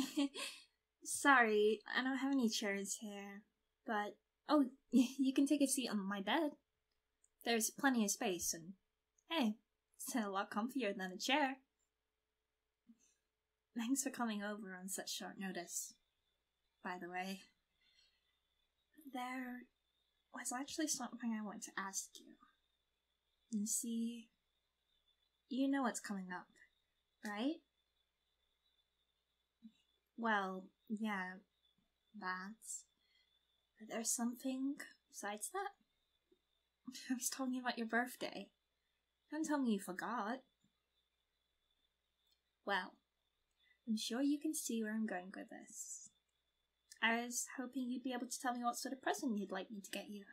Sorry, I don't have any chairs here. But, oh, you can take a seat on my bed. There's plenty of space, and hey, it's a lot comfier than a chair. Thanks for coming over on such short notice, by the way. There was actually something I wanted to ask you. You see, you know what's coming up, right? Well, yeah, that's. But there's something besides that. I was talking about your birthday. Don't tell me you forgot. Well, I'm sure you can see where I'm going with this. I was hoping you'd be able to tell me what sort of present you'd like me to get you.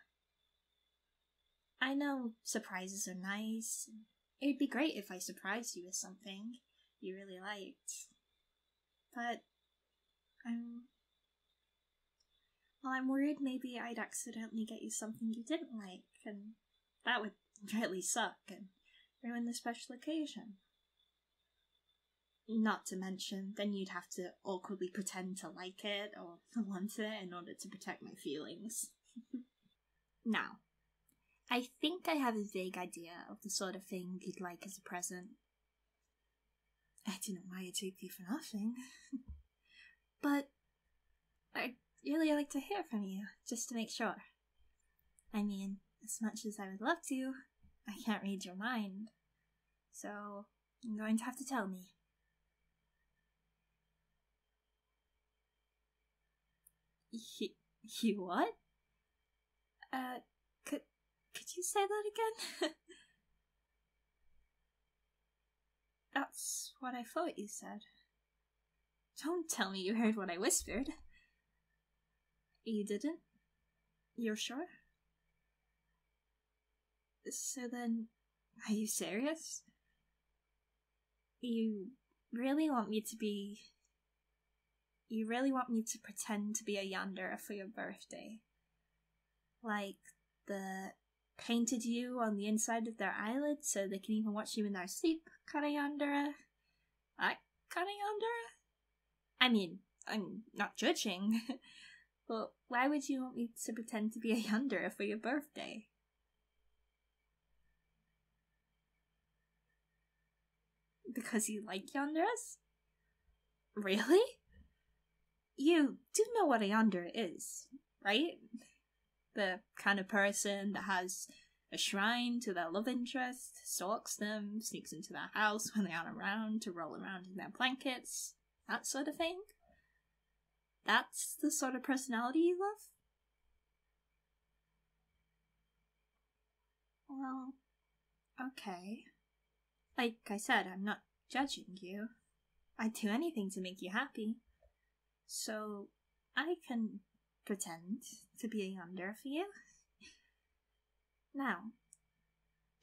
I know surprises are nice. It'd be great if I surprised you with something you really liked. But I'm. Well, I'm worried maybe I'd accidentally get you something you didn't like, and that would really suck and ruin the special occasion. Not to mention, then you'd have to awkwardly pretend to like it or want it in order to protect my feelings. now, I think I have a vague idea of the sort of thing you'd like as a present. I didn't want to you for nothing. But I'd really like to hear from you, just to make sure. I mean, as much as I would love to, I can't read your mind. So, you're going to have to tell me. You, you what? Uh, could, could you say that again? That's what I thought you said. Don't tell me you heard what I whispered. You didn't? You're sure? So then, are you serious? You really want me to be. You really want me to pretend to be a yandere for your birthday? Like the painted you on the inside of their eyelids so they can even watch you in their sleep kind of yandere? That kind of yandere? I mean, I'm not judging, but why would you want me to pretend to be a yandere for your birthday? Because you like yanderes? Really? You do know what a yandere is, right? The kind of person that has a shrine to their love interest, stalks them, sneaks into their house when they aren't around to roll around in their blankets, that sort of thing? That's the sort of personality you love? Well, okay. Like I said, I'm not judging you. I'd do anything to make you happy. So, I can pretend to be a yandere for you. Now,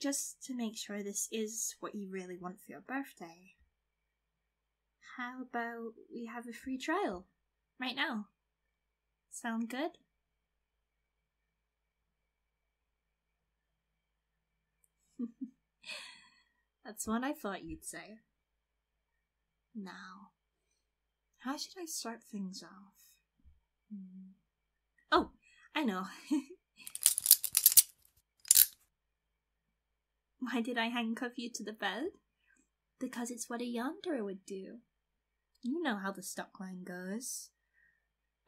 just to make sure this is what you really want for your birthday, how about we have a free trial right now? Sound good? That's what I thought you'd say. Now, how should I start things off? Hmm. Oh, I know. Why did I handcuff you to the bed? Because it's what a yandere would do. You know how the stock line goes.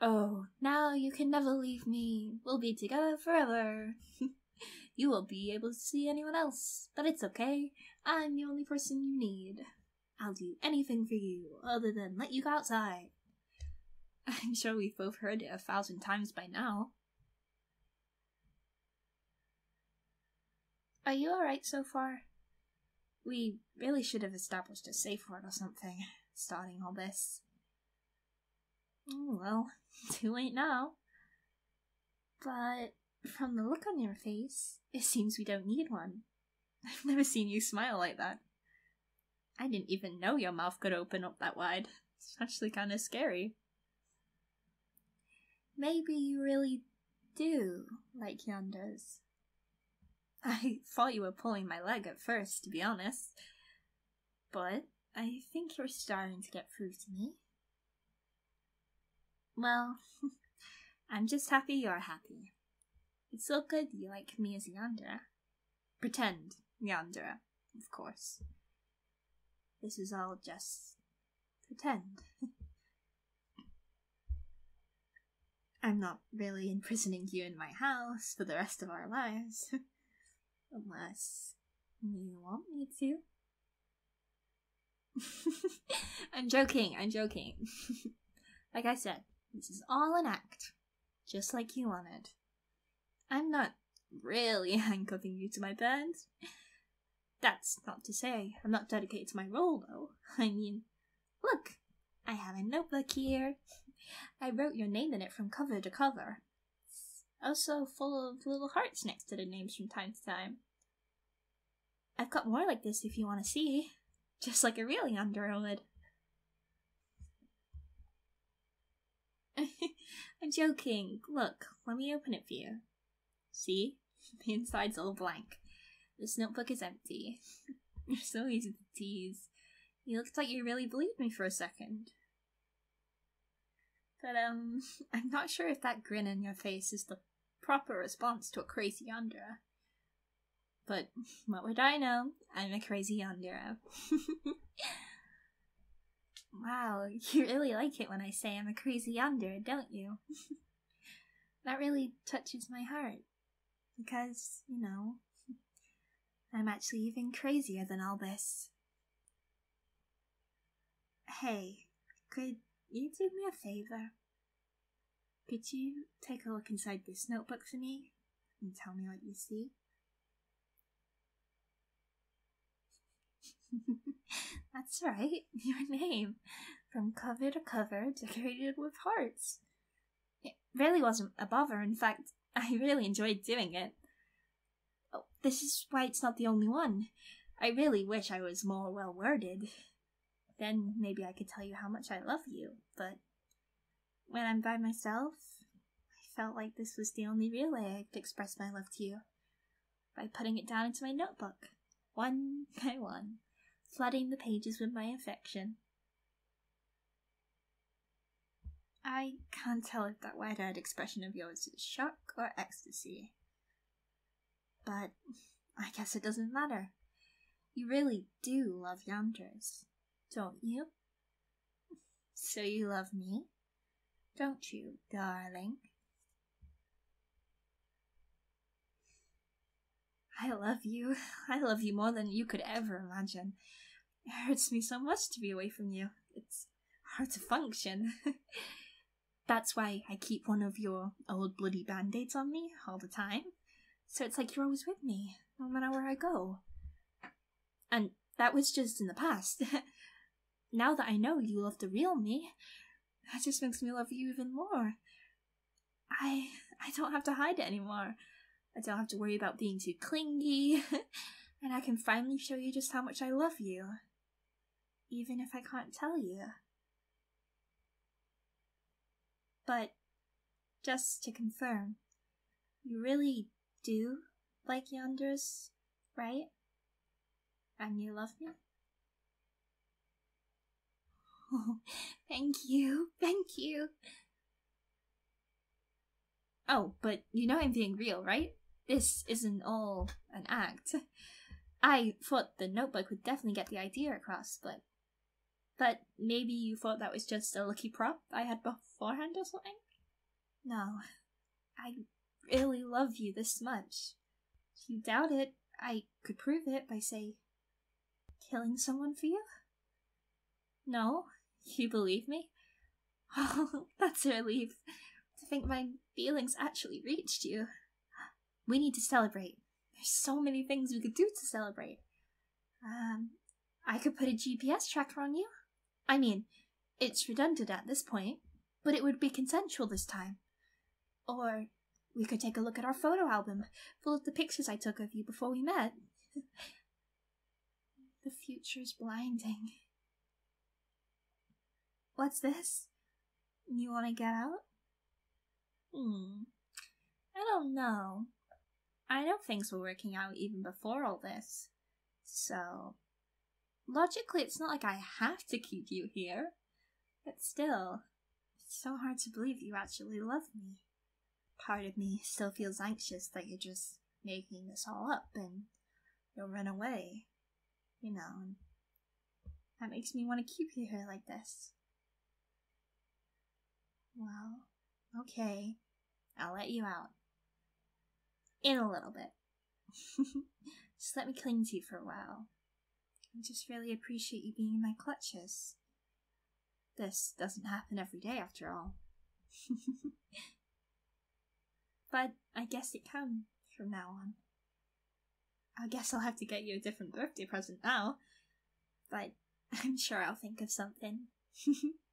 Oh, now you can never leave me. We'll be together forever. you won't be able to see anyone else, but it's okay. I'm the only person you need. I'll do anything for you other than let you go outside. I'm sure we've both heard it a thousand times by now. Are you alright so far? We really should have established a safe word or something, starting all this. Oh, well, too late now. But from the look on your face, it seems we don't need one. I've never seen you smile like that. I didn't even know your mouth could open up that wide. It's actually kind of scary. Maybe you really do like yanderes. I thought you were pulling my leg at first, to be honest. But I think you're starting to get through to me. Well, I'm just happy you're happy. It's so good you like me as Yandere. Pretend Yandere, of course. This is all just pretend. I'm not really imprisoning you in my house for the rest of our lives. Unless you want me to. I'm joking, I'm joking. like I said, this is all an act, just like you wanted. I'm not really handcuffing you to my bed. That's not to say I'm not dedicated to my role, though. I mean, look, I have a notebook here. I wrote your name in it from cover to cover. Also full of little hearts next to the names from time to time. I've got more like this if you want to see, just like a real Yandere would. I'm joking. Look, let me open it for you. See? The inside's all blank. This notebook is empty. You're so easy to tease. You looked like you really believed me for a second. But, um, I'm not sure if that grin on your face is the proper response to a crazy Yandere. But what would I know? I'm a crazy Yandere. wow, you really like it when I say I'm a crazy Yandere, don't you? that really touches my heart. Because, you know, I'm actually even crazier than all this. Hey, could you do me a favor? Could you take a look inside this notebook for me and tell me what you see? That's right, your name. From cover to cover, decorated with hearts. It really wasn't a bother, in fact, I really enjoyed doing it. Oh, this is why it's not the only one. I really wish I was more well worded. Then maybe I could tell you how much I love you, but when I'm by myself, I felt like this was the only real way I could express my love to you. By putting it down into my notebook, one by one, flooding the pages with my affection. I can't tell if that wide eyed expression of yours is shock or ecstasy. But I guess it doesn't matter. You really do love Yanderes, don't you? So you love me, don't you, darling? I love you. I love you more than you could ever imagine. It hurts me so much to be away from you. It's hard to function. That's why I keep one of your old bloody band aids on me all the time. So it's like you're always with me, no matter where I go. And that was just in the past. now that I know you love the real me, that just makes me love you even more. I I don't have to hide it anymore. I don't have to worry about being too clingy, and I can finally show you just how much I love you. Even if I can't tell you. But, just to confirm, you really do like Yanderes, right? And you love me? Oh, thank you, thank you. Oh, but you know I'm being real, right? This isn't all an act. I thought the notebook would definitely get the idea across, but but maybe you thought that was just a lucky prop I had beforehand or something? No. I really love you this much. If you doubt it, I could prove it by, say, killing someone for you? No? You believe me? Oh, that's a relief. To think my feelings actually reached you. We need to celebrate. There's so many things we could do to celebrate. Um, I could put a GPS tracker on you. I mean, it's redundant at this point, but it would be consensual this time. Or we could take a look at our photo album, full of the pictures I took of you before we met. the future is blinding. What's this? You want to get out? Hmm. I don't know. I know things were working out even before all this. So, logically, it's not like I have to keep you here. But still, it's so hard to believe you actually love me. Part of me still feels anxious that you're just making this all up and you'll run away. You know, and that makes me want to keep you here like this. Well, okay. I'll let you out. In a little bit. just let me cling to you for a while. I just really appreciate you being in my clutches. This doesn't happen every day, after all. but I guess it can from now on. I guess I'll have to get you a different birthday present now. But I'm sure I'll think of something.